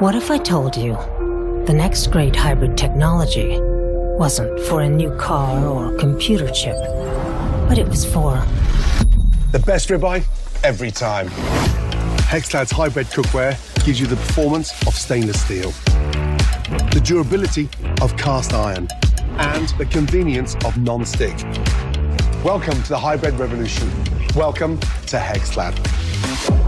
What if I told you the next great hybrid technology wasn't for a new car or computer chip, but it was for The best ribeye every time. HexClad's hybrid cookware gives you the performance of stainless steel, the durability of cast iron, and the convenience of non-stick. Welcome to the hybrid revolution. Welcome to Hexlad.